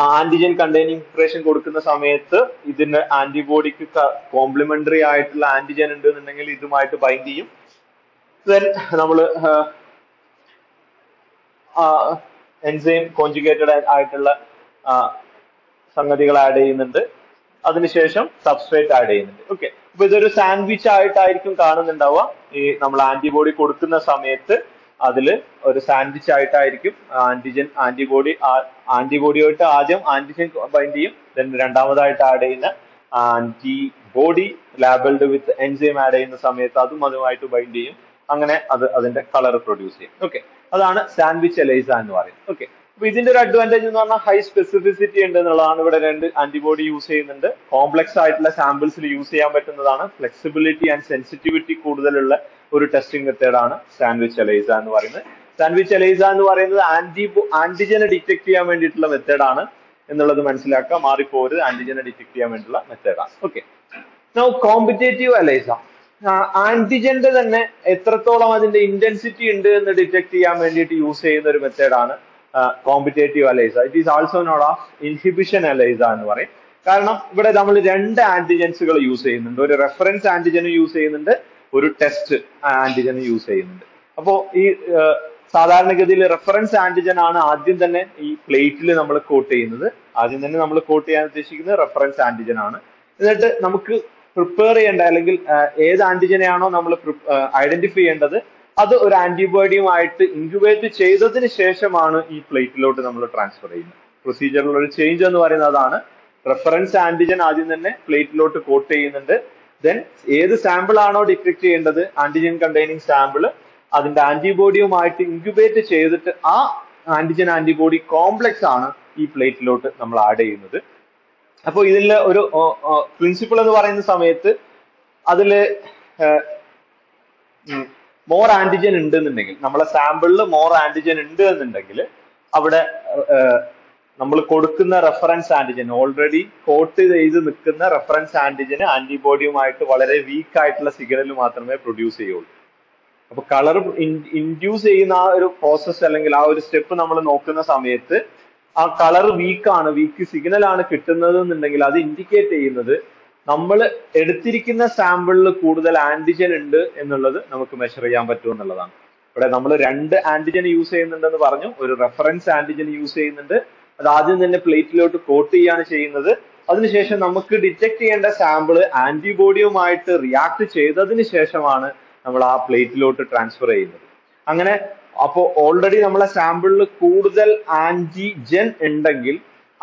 A: ആന്റിജൻ കണ്ടെയ്നിങ് പ്രിപ്പറേഷൻ കൊടുക്കുന്ന സമയത്ത് ഇതിന് ആന്റിബോഡിക്ക് കോംപ്ലിമെന്ററി ആയിട്ടുള്ള ആന്റിജൻ ഉണ്ട് എന്നുണ്ടെങ്കിൽ ഇതുമായിട്ട് ബൈൻഡ് ചെയ്യും. ദെൻ നമ്മൾ എൻസൈം കോഞ്ചുഗേറ്റഡ് ആയിട്ടുള്ള സംഗതികൾ ആഡ് ചെയ്യുന്നുണ്ട്. അതിനുശേഷം സബ്സ്ട്രേറ്റ് ആഡ് ചെയ്യുന്നുണ്ട്. ഓക്കെ അപ്പൊ ഇതൊരു സാൻഡ്വിച്ച് ആയിട്ടായിരിക്കും കാണുന്നുണ്ടാവുക. ഈ നമ്മൾ ആന്റിബോഡി കൊടുക്കുന്ന സമയത്ത് അതിൽ ഒരു സാൻഡ്വിച്ച് ആയിട്ടായിരിക്കും ആന്റിജൻ ആന്റിബോഡി ആന്റിബോഡിയായിട്ട് ആദ്യം ആന്റിജൻ ബൈൻഡ് ചെയ്യും ദെൻ രണ്ടാമതായിട്ട് ആഡ് ചെയ്യുന്ന antibody labelled with enzyme add ചെയ്യുന്ന സമയത്ത് അതും അതുമായിട്ട് ബൈൻഡ് ചെയ്യും. അങ്ങനെ അത് അതിന്റെ കളർ പ്രൊഡ്യൂസ് ചെയ്യും. ഓക്കെ അതാണ് സാൻഡ്വിച്ച് എലൈസ എന്ന് പറയുന്നത്. ഓക്കെ അപ്പൊ ഇതിന്റെ ഒരു അഡ്വാന്റേജ് എന്ന് പറഞ്ഞാൽ ഹൈ സ്പെസിഫിസിറ്റി ഉണ്ട് എന്നുള്ളതാണ് ഇവിടെ രണ്ട് ആന്റിബോഡി യൂസ് ചെയ്യുന്നുണ്ട്. കോംപ്ലക്സ് ആയിട്ടുള്ള സാമ്പിൾസിൽ യൂസ് ചെയ്യാൻ പറ്റുന്നതാണ്. ഫ്ലെക്സിബിലിറ്റി ആൻഡ് സെൻസിറ്റിവിറ്റി കൂടുതലുള്ള ഒരു ടെസ്റ്റിംഗ് മെത്തേഡ് ആണ് സാൻഡ്വിച്ച് അലൈസ എന്ന് പറയുന്നത്. സാൻഡ്വിച്ച് അലൈസ എന്ന് പറയുന്നത് ആന്റി ആന്റിജനെ ഡിറ്റക്ട് ചെയ്യാൻ വേണ്ടിയിട്ടുള്ള മെത്തേഡ് ആണ് എന്നുള്ളത് മനസ്സിലാക്കുക. മാറിപ്പോരുത് ആന്റിജനെ ഡിറ്റക്ട് ചെയ്യാൻ വേണ്ടിയിട്ടുള്ള മെത്തേഡാണ് ഓക്കെ നൗ കോമ്പറ്റേറ്റീവ് അലൈസ ആന്റിജന്റെ തന്നെ എത്രത്തോളം അതിന്റെ ഇന്റൻസിറ്റി ഉണ്ട് എന്ന് ഡിറ്റക്ട് ചെയ്യാൻ വേണ്ടിയിട്ട് യൂസ് ചെയ്യുന്ന ഒരു മെത്തേഡാണ് competitive ELISA it is also not of inhibition ELISA എന്ന് പറയും. കാരണം ഇവിടെ നമ്മൾ രണ്ട് ആന്റിജൻസുകൾ യൂസ് ചെയ്യുന്നുണ്ട്. ഒരു റെഫറൻസ് ആന്റിജന് യൂസ് ചെയ്യുന്നുണ്ട് ഒരു ടെസ്റ്റ് ആന്റിജൻ യൂസ് ചെയ്യുന്നുണ്ട്. അപ്പോ ഈ സാധാരണഗതിയിൽ റെഫറൻസ് ആന്റിജൻ ആണ് ആദ്യം തന്നെ ഈ പ്ലേറ്റിൽ നമ്മൾ കോട്ട് ചെയ്യുന്നത്. ആദ്യം തന്നെ നമ്മൾ കോട്ട് ചെയ്യാൻ ഉദ്ദേശിക്കുന്നത് റെഫറൻസ് ആന്റിജൻ ആണ്. എന്നിട്ട് നമുക്ക് പ്രിപ്പയർ ചെയ്യേണ്ട അല്ലെങ്കിൽ ഏത് ആന്റിജനെയാണോ നമ്മൾ ഐഡന്റിഫൈ ചെയ്യേണ്ടത് അത് ഒരു ആന്റിബോഡിയുമായിട്ട് ഇൻക്യുബേറ്റ് ചെയ്തതിന് ശേഷമാണ് ഈ പ്ലേറ്റിലോട്ട് നമ്മൾ ട്രാൻസ്ഫർ ചെയ്യുന്നത്. പ്രൊസീജിയറിൽ ഒരു ചേഞ്ച് എന്ന് പറയുന്നത് അതാണ്. റെഫറൻസ് ആന്റിജൻ ആദ്യം തന്നെ പ്ലേറ്റിലോട്ട് കോട്ട് ചെയ്യുന്നുണ്ട്. ദെൻ ഏത് സാമ്പിൾ ആണോ ഡിറ്റക്ട് ചെയ്യേണ്ടത് ആന്റിജൻ കണ്ടെയ്നിങ് സാമ്പിൾ അതിന്റെ ആന്റിബോഡിയുമായിട്ട് ഇൻക്യുബേറ്റ് ചെയ്തിട്ട് ആ ആന്റിജൻ ആന്റിബോഡി കോംപ്ലക്സ് ആണ് ഈ പ്ലേറ്റിലോട്ട് നമ്മൾ ആഡ് ചെയ്യുന്നത്. അപ്പോൾ ഇതിൽ ഒരു പ്രിൻസിപ്പിൾ എന്ന് പറയുന്ന സമയത്ത് അതിൽ മോർ ആന്റിജൻ ഉണ്ട് എന്നുണ്ടെങ്കിൽ നമ്മളെ സാമ്പിളിൽ മോർ ആന്റിജൻ ഉണ്ട് എന്നുണ്ടെങ്കിൽ അവിടെ നമ്മൾ കൊടുക്കുന്ന റെഫറൻസ് ആന്റിജൻ ഓൾറെഡി കോട്ട് ചെയ്ത് നിൽക്കുന്ന റെഫറൻസ് ആന്റിജന് ആന്റിബോഡിയുമായിട്ട് വളരെ വീക്ക് ആയിട്ടുള്ള സിഗ്നൽ മാത്രമേ പ്രൊഡ്യൂസ് ചെയ്യുള്ളൂ. അപ്പൊ കളർ ഇൻഡ്യൂസ് ചെയ്യുന്ന ആ ഒരു പ്രോസസ് അല്ലെങ്കിൽ ആ ഒരു സ്റ്റെപ്പ് നമ്മൾ നോക്കുന്ന സമയത്ത് ആ കളർ വീക്ക് ആണ് വീക്ക് സിഗ്നൽ ആണ് കിട്ടുന്നത് എന്നുണ്ടെങ്കിൽ അത് ഇൻഡിക്കേറ്റ് ചെയ്യുന്നത് നമ്മൾ എടുത്തിരിക്കുന്ന സാമ്പിളിൽ കൂടുതൽ ആന്റിജൻ ഉണ്ട് എന്നുള്ളത് നമുക്ക് മെഷർ ചെയ്യാൻ പറ്റും എന്നുള്ളതാണ്. ഇവിടെ നമ്മൾ രണ്ട് ആന്റിജൻ യൂസ് ചെയ്യുന്നുണ്ടെന്ന് പറഞ്ഞു. ഒരു റെഫറൻസ് ആന്റിജൻ യൂസ് ചെയ്യുന്നുണ്ട്. അത് ആദ്യം തന്നെ പ്ലേറ്റിലോട്ട് കോട്ട് ചെയ്യാണ് ചെയ്യുന്നത്. അതിനുശേഷം നമുക്ക് ഡിറ്റക്ട് ചെയ്യേണ്ട സാമ്പിൾ ആന്റിബോഡിയുമായിട്ട് റിയാക്ട് ചെയ്തതിന് ശേഷമാണ് നമ്മൾ ആ പ്ലേറ്റിലോട്ട് ട്രാൻസ്ഫർ ചെയ്യുന്നത്. അങ്ങനെ അപ്പോൾ ഓൾറെഡി നമ്മളെ സാമ്പിളിൽ കൂടുതൽ ആന്റിജൻ ഉണ്ടെങ്കിൽ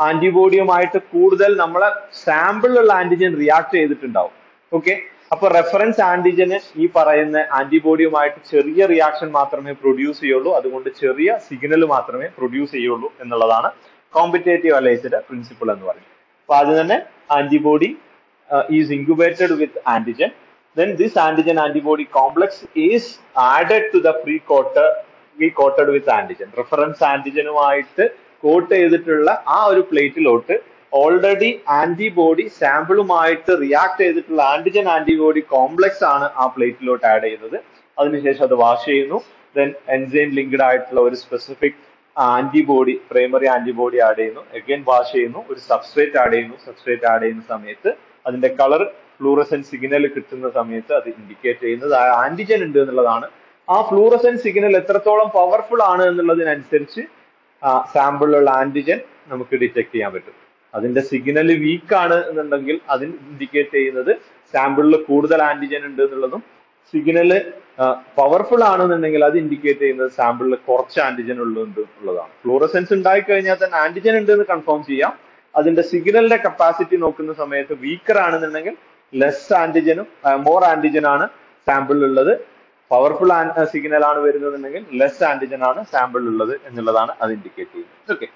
A: ആന്റിബോഡിയുമായിട്ട് കൂടുതൽ നമ്മളെ സാമ്പിളിലുള്ള ആന്റിജൻ റിയാക്ട് ചെയ്തിട്ടുണ്ടാവും. ഓക്കെ അപ്പൊ റെഫറൻസ് ആന്റിജന് ഈ പറയുന്ന ആന്റിബോഡിയുമായിട്ട് ചെറിയ റിയാക്ഷൻ മാത്രമേ പ്രൊഡ്യൂസ് ചെയ്യുള്ളൂ. അതുകൊണ്ട് ചെറിയ സിഗ്നൽ മാത്രമേ പ്രൊഡ്യൂസ് ചെയ്യുള്ളൂ എന്നുള്ളതാണ് കോമ്പറ്റേറ്റീവ് അലൈസിന്റെ പ്രിൻസിപ്പിൾ എന്ന് പറയുന്നത്. അപ്പൊ ആദ്യം തന്നെ antibody is incubated with antigen then this antigen antibody complex is added to the pre coat pre-coated with antigen. Reference ആന്റിജനുമായിട്ട് കോട്ട് ചെയ്തിട്ടുള്ള ആ ഒരു പ്ലേറ്റിലോട്ട് ഓൾറെഡി ആന്റിബോഡി സാമ്പിളുമായിട്ട് റിയാക്ട് ചെയ്തിട്ടുള്ള ആന്റിജൻ ആന്റിബോഡി കോംപ്ലക്സ് ആണ് ആ പ്ലേറ്റിലോട്ട് ആഡ് ചെയ്യുന്നത്. അതിനുശേഷം അത് വാഷ് ചെയ്യുന്നു. ദെൻ എൻസൈം ലിങ്ക്ഡ് ആയിട്ടുള്ള ഒരു specific antibody primary antibody add ചെയ്യുന്നു. അഗൈൻ വാഷ് ചെയ്യുന്നു. ഒരു സബ്സ്ട്രേറ്റ് ആഡ് ചെയ്യുന്നു. സബ്സ്ട്രേറ്റ് ആഡ് ചെയ്യുന്ന സമയത്ത് അതിന്റെ കളർ ഫ്ലൂറസൻ സിഗ്നൽ കിട്ടുന്ന സമയത്ത് അത് ഇൻഡിക്കേറ്റ് ചെയ്യുന്നത് ആന്റിജൻ ഉണ്ട് എന്നുള്ളതാണ്. ആ ഫ്ലൂറസൻ സിഗ്നൽ എത്രത്തോളം പവർഫുൾ ആണ് എന്നുള്ളതിനനുസരിച്ച് സാമ്പിളിലുള്ള ആന്റിജൻ നമുക്ക് ഡിറ്റക്ട് ചെയ്യാൻ പറ്റും. അതിന്റെ സിഗ്നൽ വീക്ക് ആണ് എന്നുണ്ടെങ്കിൽ അതിന് ഇൻഡിക്കേറ്റ് ചെയ്യുന്നത് സാമ്പിളിൽ കൂടുതൽ ആന്റിജൻ ഉണ്ട് എന്നുള്ളതും സിഗ്നൽ പവർഫുൾ ആണെന്നുണ്ടെങ്കിൽ അത് ഇൻഡിക്കേറ്റ് ചെയ്യുന്നത് സാമ്പിളിൽ കുറച്ച് ആന്റിജൻ ഉള്ളുണ്ട് എന്നുള്ളതാണ്. ഫ്ലൂറസെൻസ് ഉണ്ടായി കഴിഞ്ഞാൽ തന്നെ ആന്റിജൻ ഉണ്ട് എന്ന് കൺഫേം ചെയ്യാം. അതിന്റെ സിഗ്നലിന്റെ കപ്പാസിറ്റി നോക്കുന്ന സമയത്ത് വീക്കർ ആണെന്നുണ്ടെങ്കിൽ ലെസ് ആന്റിജനും മോർ ആന്റിജൻ ആണ് സാമ്പിളിൽ ഉള്ളത് പവർഫുൾ സിഗ്നൽ ആണ് വരുന്നതെന്നുണ്ടെങ്കിൽ ലെസ് ആന്റിജൻ ആണ് സാമ്പിൾ ഉള്ളത് എന്നുള്ളതാണ് അത് ഇൻഡിക്കേറ്റ് ചെയ്യുന്നത്. Okay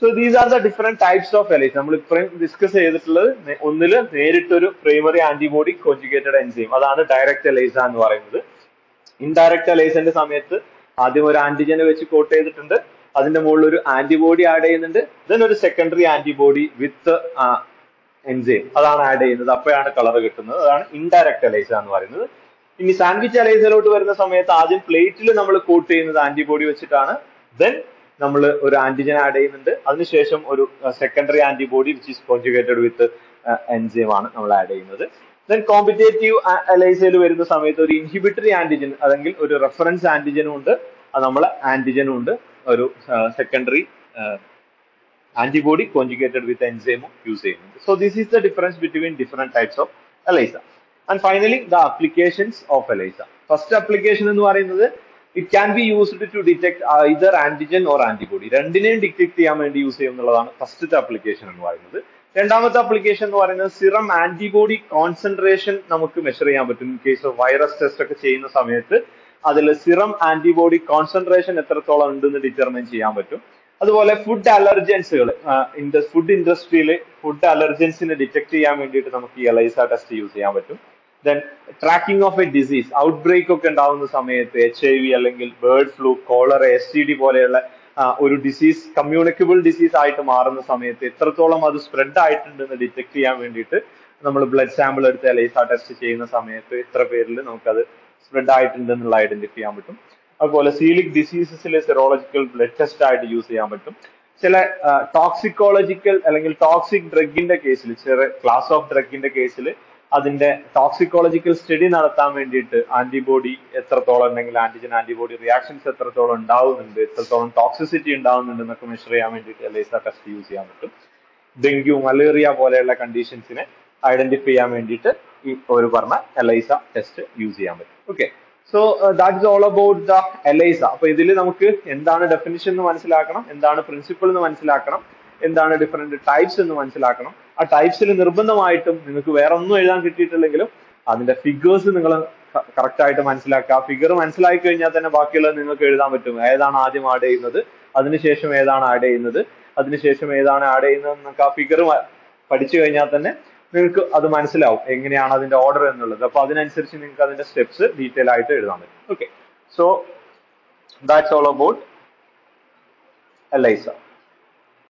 A: so these are the different types of ELISA നമ്മൾ ഇത്രയും ഡിസ്കസ് ചെയ്തിട്ടുള്ളത് ഒന്നിൽ നേരിട്ടൊരു പ്രൈമറി ആന്റിബോഡി കോഞ്ചുഗേറ്റഡ് എൻസൈം അതാണ് ഡയറക്റ്റ് എലൈസ എന്ന് പറയുന്നത്. ഇൻഡയറക്റ്റ് എലൈസന്റെ സമയത്ത് ആദ്യം ഒരു ആന്റിജനെ വെച്ച് കോട്ട് ചെയ്തിട്ടുണ്ട്. അതിന്റെ മുകളിൽ ഒരു ആന്റിബോഡി ആഡ് ചെയ്യുന്നുണ്ട്. ദെൻ ഒരു സെക്കൻഡറി ആന്റിബോഡി വിത്ത് എൻസൈം അതാണ് ആഡ് ചെയ്യുന്നത്. അപ്പോഴാണ് കളർ കിട്ടുന്നത്. അതാണ് ഇൻഡയറക്റ്റ് എലൈസ എന്ന് പറയുന്നത്. ഇനി സാൻഡ്വിച്ച് അലൈസിലോട്ട് വരുന്ന സമയത്ത് ആദ്യം പ്ലേറ്റിൽ നമ്മൾ കോട്ട് ചെയ്യുന്നത് ആന്റിബോഡി വെച്ചിട്ടാണ്. ദെൻ നമ്മൾ ഒരു ആന്റിജൻ ആഡ് ചെയ്യുന്നുണ്ട്. അതിനുശേഷം ഒരു secondary antibody which is conjugated with enzyme ആണ് നമ്മൾ ആഡ് ചെയ്യുന്നത്. ദെൻ കോമ്പറ്റേറ്റീവ് അലൈസയിൽ വരുന്ന സമയത്ത് ഒരു ഇൻഹിബിറ്ററി ആന്റിജൻ അല്ലെങ്കിൽ ഒരു റെഫറൻസ് ആന്റിജനും ഉണ്ട്. അത് നമ്മൾ ആന്റിജനും ഉണ്ട്. ഒരു സെക്കൻഡറി ആന്റിബോഡി കോൺജുഗേറ്റഡ് വിത്ത് എൻസൈമും യൂസ് ചെയ്യുന്നുണ്ട്. So this is the difference between different types of ELISA and finally the applications of ELISA first application എന്ന് പറയുന്നത് it can be used to detect either antigen or antibody രണ്ടിനെയും detect ചെയ്യാൻ വേണ്ടി use ചെയ്യും ഫസ്റ്റത്തെ application എന്ന് പറയുന്നത്. രണ്ടാമത്തെ അപ്ലിക്കേഷൻ എന്ന് പറയുന്നത് സിറം ആന്റിബോഡി കോൺസെൻട്രേഷൻ നമുക്ക് മെഷർ ചെയ്യാൻ പറ്റും in case of virus test ഒക്കെ ചെയ്യുന്ന സമയത്ത്. അതിൽ സിറം ആന്റിബോഡി കോൺസെൻട്രേഷൻ എത്രത്തോളം ഉണ്ടെന്ന് ഡിറ്റർമിൻ ചെയ്യാൻ പറ്റും. അതുപോലെ ഫുഡ് അലർജൻസുകൾ ഫുഡ് ഇൻഡസ്ട്രിയിൽ ഫുഡ് അലർജൻസിനെ ഡിറ്റക്ട് ചെയ്യാൻ വേണ്ടിയിട്ട് നമുക്ക് ഈ എലൈസ ടെസ്റ്റ് യൂസ് ചെയ്യാൻ പറ്റും. Then tracking of a disease outbreak ഒക്കെ ഉണ്ടാവുന്ന സമയത്ത് എച്ച് ഐ വി അല്ലെങ്കിൽ bird flu cholera S T D പോലെയുള്ള ഒരു ഡിസീസ് കമ്മ്യൂണിക്കബിൾ ഡിസീസ് ആയിട്ട് മാറുന്ന സമയത്ത് എത്രത്തോളം അത് സ്പ്രെഡ് ആയിട്ടുണ്ടെന്ന് ഡിറ്റക്ട് ചെയ്യാൻ വേണ്ടിയിട്ട് നമ്മൾ ബ്ലഡ് സാമ്പിൾ എടുത്ത് എലൈസ ടെസ്റ്റ് ചെയ്യുന്ന സമയത്ത് ഇത്ര പേരിൽ നമുക്കത് സ്പ്രെഡ് ആയിട്ടുണ്ട് എന്നുള്ള ഐഡന്റിഫൈ ചെയ്യാൻ പറ്റും. അതുപോലെ സീലിക് ഡിസീസസിലെ സെറോളജിക്കൽ ബ്ലഡ് ടെസ്റ്റ് ആയിട്ട് യൂസ് ചെയ്യാൻ പറ്റും. ചില ടോക്സിക്കോളജിക്കൽ അല്ലെങ്കിൽ ടോക്സിക് ഡ്രഗിന്റെ കേസിൽ ചെറിയ ക്ലാസ് ഓഫ് ഡ്രഗിന്റെ കേസിൽ അതിന്റെ ടോക്സിക്കോളജിക്കൽ സ്റ്റഡി നടത്താൻ വേണ്ടിയിട്ട് ആന്റിബോഡി എത്രത്തോളം ഉണ്ടെങ്കിൽ ആന്റിജൻ ആന്റിബോഡി റിയാക്ഷൻസ് എത്രത്തോളം ഉണ്ടാവുന്നുണ്ട് എത്രത്തോളം ടോക്സിസിറ്റി ഉണ്ടാവുന്നുണ്ട് എന്നൊക്കെ മെഷർ ചെയ്യാൻ വേണ്ടിയിട്ട് ലേസർ ടെസ്റ്റ് യൂസ് ചെയ്യാൻ പറ്റും. ഡെങ്കു മലേറിയ പോലെയുള്ള കണ്ടീഷൻസിനെ ഐഡന്റിഫൈ ചെയ്യാൻ വേണ്ടിയിട്ട് ഈ ഒരു പറഞ്ഞ എലൈസ ടെസ്റ്റ് യൂസ് ചെയ്യാൻ പറ്റും. Okay so that is all about the ELISA അപ്പൊ ഇതിൽ നമുക്ക് എന്താണ് ഡെഫിനിഷൻ എന്ന് മനസ്സിലാക്കണം എന്താണ് പ്രിൻസിപ്പിൾ എന്ന് മനസ്സിലാക്കണം എന്താണ് ഡിഫറെന്റ് ടൈപ്സ് എന്ന് മനസ്സിലാക്കണം. ആ ടൈപ്സിൽ നിർബന്ധമായിട്ടും നിങ്ങൾക്ക് വേറെ ഒന്നും എഴുതാൻ കിട്ടിയിട്ടില്ലെങ്കിലും അതിന്റെ ഫിഗേഴ്സ് നിങ്ങൾ കറക്റ്റ് ആയിട്ട് മനസ്സിലാക്കുക. ഫിഗർ മനസ്സിലാക്കി കഴിഞ്ഞാൽ തന്നെ ബാക്കിയുള്ളത് നിങ്ങൾക്ക് എഴുതാൻ പറ്റും. ഏതാണ് ആദ്യം ആഡ് ചെയ്യുന്നത്? അതിനുശേഷം ഏതാണ് ആഡ് ചെയ്യുന്നത്? അതിനുശേഷം ഏതാണ് ആഡ് ചെയ്യുന്നത് നിങ്ങൾക്ക് ആ ഫിഗർ പഠിച്ചു കഴിഞ്ഞാൽ തന്നെ നിങ്ങൾക്ക് അത് മനസ്സിലാവും. എങ്ങനെയാണ് അതിന്റെ ഓർഡർ എന്നുള്ളത്. അപ്പൊ അതിനനുസരിച്ച് നിങ്ങൾക്ക് അതിന്റെ സ്റ്റെപ്സ് ഡീറ്റെയിൽ ആയിട്ട് എഴുതാൻ പറ്റും. Okay so that's all about ELISA